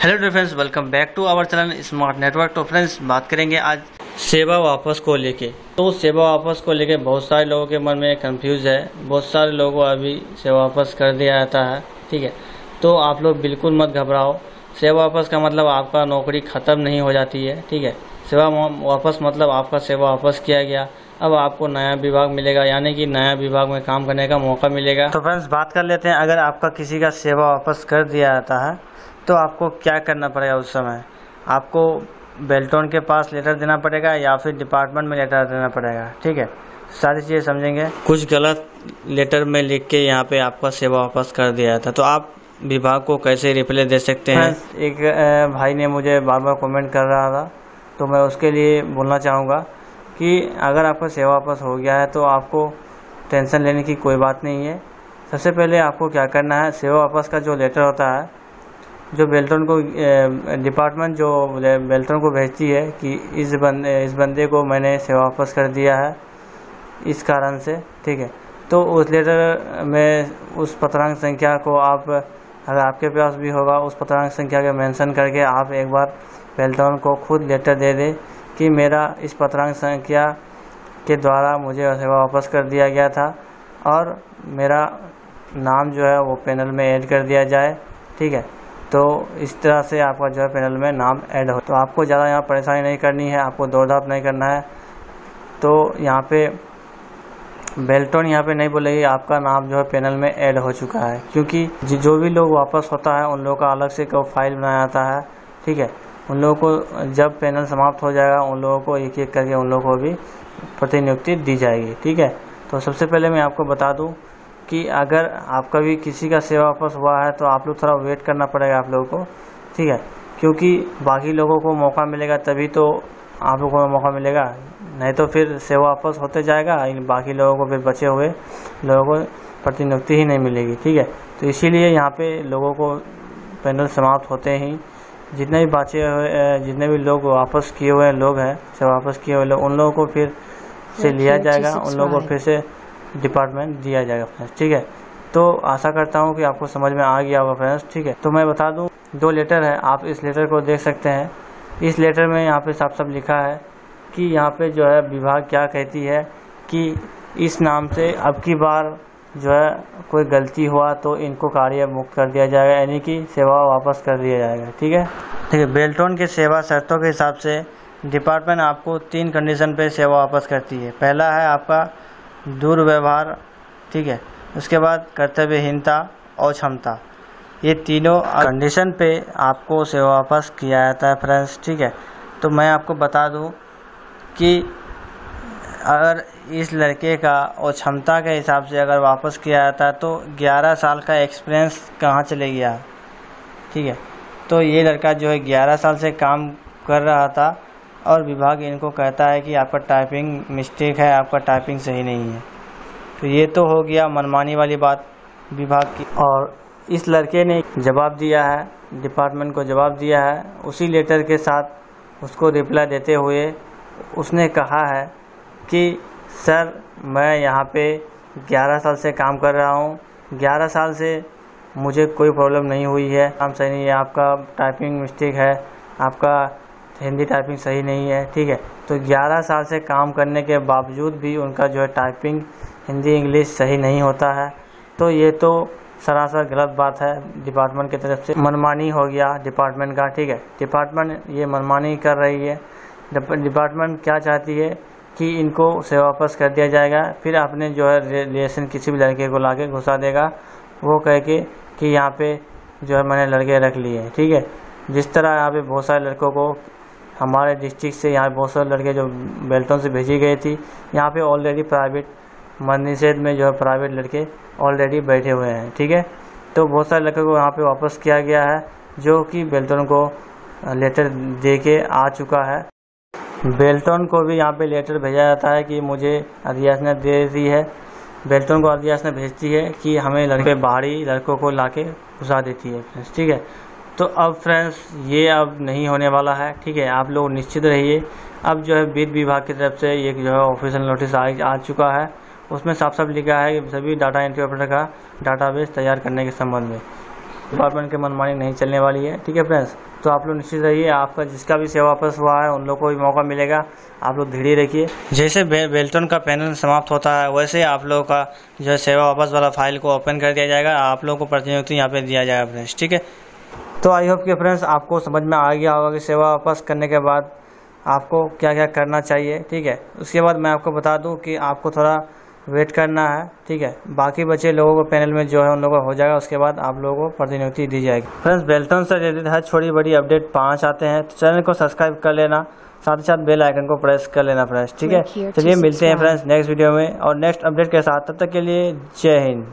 Hello dear friends welcome back to our channel smart network तो friends बात करेंगे आज सेवा वापस को लेके। तो सेवा वापस को लेके बहुत सारे लोगों के मन में कंफ्यूज है। बहुत सारे लोगों अभी सेवा वापस कर दिया जाता है, ठीक है? तो आप लोग बिल्कुल मत घबराओ। सेवा वापस का मतलब आपका नौकरी ख़त्म नहीं हो जाती है, ठीक है? सेवा वापस मतलब आपका सेवा वापस किया गया। अब आपको नया विभाग मिलेगा, यानी कि नया विभाग में काम करने का मौका मिलेगा। तो फ्रेंड्स बात कर लेते हैं, अगर आपका किसी का सेवा वापस कर दिया जाता है तो आपको क्या करना पड़ेगा उस समय? आपको बेल्टोन के पास लेटर देना पड़ेगा या फिर डिपार्टमेंट में लेटर देना पड़ेगा ठीक है? सारी चीज़ें समझेंगे? कुछ गलत लेटर में लिख के यहाँ पे आपका सेवा वापस कर दिया था तो आप विभाग को कैसे रिप्लाई दे सकते हैं? एक भाई ने मुझे बार बार कमेंट कर रहा था तो मैं उसके लिए बोलना चाहूँगा कि अगर आपका सेवा वापस हो गया है तो आपको टेंशन लेने की कोई बात नहीं है। सबसे पहले आपको क्या करना है सेवा वापस का जो लेटर होता है जो बेल्टन को डिपार्टमेंट जो बेल्टन को भेजती है कि इस बंदे इस बंदे को मैंने सेवा वापस कर दिया है, इस कारण से, ठीक है। तो उस लेटर में उस पत्रांक संख्या को आप, अगर आपके पास भी होगा, उस पत्रांक संख्या के मेंशन करके आप एक बार बेल्टन को खुद लेटर दे दें कि मेरा इस पत्रांक संख्या के द्वारा मुझे सेवा वापस कर दिया गया था और मेरा नाम जो है वो पैनल में ऐड कर दिया जाए, ठीक है। तो इस तरह से आपका जो है पैनल में नाम ऐड हो तो आपको ज़्यादा यहाँ परेशानी नहीं करनी है, आपको दौड़ धाप नहीं करना है। तो यहाँ पे बेल्टोन यहाँ पे नहीं बोलेगी, आपका नाम जो है पैनल में ऐड हो चुका है। क्योंकि जो भी लोग वापस होता है, उन लोगों का अलग से फ़ाइल बनाया जाता है, ठीक है? उन लोगों को जब पैनल समाप्त हो जाएगा, उन लोगों को एक एक करके उन लोगों को भी प्रतिनियुक्ति दी जाएगी, ठीक है? तो सबसे पहले मैं आपको बता दूँ कि अगर आपका भी किसी का सेवा वापस हुआ है तो आप लोग थोड़ा वेट करना पड़ेगा आप लोगों को ठीक है? क्योंकि बाकी लोगों को मौका मिलेगा तभी तो आप लोगों को मौका मिलेगा। नहीं तो फिर सेवा वापस होते जाएगा बाकी लोगों को फिर बचे हुए लोगों को प्रतिनियुक्ति ही नहीं मिलेगी ठीक है? तो इसीलिए यहाँ पे लोगों को पैनल समाप्त होते ही जितने भी बचे हुए जितने भी लोग वापस किए हुए लोग हैं सेवा वापस किए हुए लोग उन लोगों को फिर से लिया जाएगा उन लोगों को फिर से डिपार्टमेंट दिया जाएगा फ्रेंड्स ठीक है? तो आशा करता हूँ कि आपको समझ में आ गया होगा फ्रेंड्स ठीक है? तो मैं बता दूँ, दो लेटर है, आप इस लेटर को देख सकते हैं। इस लेटर में यहाँ पे साफ़ साफ़ लिखा है कि यहाँ पे जो है विभाग क्या कहती है कि इस नाम से अब की बार जो है कोई गलती हुआ तो इनको कार्य मुक्त कर दिया जाएगा, यानी कि सेवा वापस कर दिया जाएगा, ठीक है? ठीक है बेल्टोन के सेवा शर्तों के हिसाब से डिपार्टमेंट आपको तीन कंडीशन पे सेवा वापस करती है। पहला है आपका दुर्व्यवहार, ठीक है? उसके बाद कर्तव्यहीनता और क्षमता ये तीनों कंडीशन पे आपको सेवा वापस किया जाता है फ्रेंड्स ठीक है? तो मैं आपको बता दूँ कि अगर इस लड़के का और क्षमता के हिसाब से अगर वापस किया जाता है तो 11 साल का एक्सपीरियंस कहाँ चले गया? ठीक है? तो ये लड़का जो है 11 साल से काम कर रहा था और विभाग इनको कहता है कि आपका टाइपिंग मिस्टेक है, आपका टाइपिंग सही नहीं है। तो ये तो हो गया मनमानी वाली बात विभाग की। और इस लड़के ने जवाब दिया है डिपार्टमेंट को जवाब दिया है। उसी लेटर के साथ उसको रिप्लाई देते हुए उसने कहा है कि, सर, मैं यहाँ पे 11 साल से काम कर रहा हूँ। 11 साल से मुझे कोई प्रॉब्लम नहीं हुई है। काम सही नहीं है, आपका टाइपिंग मिस्टेक है, आपका हिंदी टाइपिंग सही नहीं है, ठीक है? तो 11 साल से काम करने के बावजूद भी उनका जो है टाइपिंग हिंदी इंग्लिश सही नहीं होता है। तो ये तो सरासर गलत बात है डिपार्टमेंट की तरफ़ से। मनमानी हो गया डिपार्टमेंट का, ठीक है? डिपार्टमेंट ये मनमानी कर रही है। डिपार्टमेंट क्या चाहती है कि इनको से वापस कर दिया जाएगा, फिर आपने जो है रिलेशन किसी भी लड़के को ला के घुसा देगा। वो कह के, कि यहाँ पे जो है मैंने लड़के रख लिए ठीक है? जिस तरह यहाँ पे बहुत सारे लड़कों को हमारे डिस्ट्रिक्ट से यहाँ बहुत सारे लड़के जो बेल्टों से भेजी गई थी। यहाँ पे ऑलरेडी प्राइवेट मदनिषेध में जो है प्राइवेट लड़के ऑलरेडी बैठे हुए हैं, ठीक है? तो बहुत सारे लड़के को यहाँ पे वापस किया गया है, जो कि बेल्टन को लेटर दे के आ चुका है। बेल्टन को भी यहाँ पे लेटर भेजा जाता है कि मुझे अधियास ने दे दी है। बेल्टन को अधियास ने भेजती है कि हमें लड़के बाहरी लड़कों को ला के घुसा देती है, ठीक है? तो अब फ्रेंड्स ये अब नहीं होने वाला है ठीक है? आप लोग निश्चित रहिए। अब जो है वित्त विभाग की तरफ़ से ये जो है ऑफिशियल नोटिस आ, आ चुका है। उसमें साफ़ साफ़ लिखा है कि सभी डाटा एंट्री ऑपरेटर का डाटाबेस तैयार करने के संबंध में। डिपार्टमेंट की मनमानी नहीं चलने वाली है ठीक है फ्रेंड्स तो आप लोग निश्चित रहिए आपका जिसका भी सेवा वापस हुआ है उन लोग को भी मौका मिलेगा। आप लोग धीरे रखिए। जैसे बे, बेल्टन का पैनल समाप्त होता है वैसे आप लोगों का जो है सेवा वापस वाला फ़ाइल को ओपन कर दिया जाएगा। आप लोगों को प्रतिनियुक्ति यहाँ पे दिया जाएगा फ्रेंड्स ठीक है? तो आई होप कि फ्रेंड्स आपको समझ में आ गया होगा कि सेवा वापस करने के बाद आपको क्या क्या करना चाहिए ठीक है? उसके बाद मैं आपको बता दूँ कि आपको थोड़ा वेट करना है ठीक है? बाकी बचे लोगों को पैनल में जो है उन लोगों का हो जाएगा उसके बाद आप लोगों को प्रतिनियुक्ति दी जाएगी। फ्रेंड्स बेल्टन से रिलेटेड हर छोटी बड़ी अपडेट पाँच आते हैं तो चैनल को सब्सक्राइब कर लेना साथ ही साथ बेल आइकन को प्रेस कर लेना फ्रेंड्स ठीक है? चलिए मिलते हैं फ्रेंड्स नेक्स्ट वीडियो में और नेक्स्ट अपडेट के साथ तब तक के लिए जय हिंद।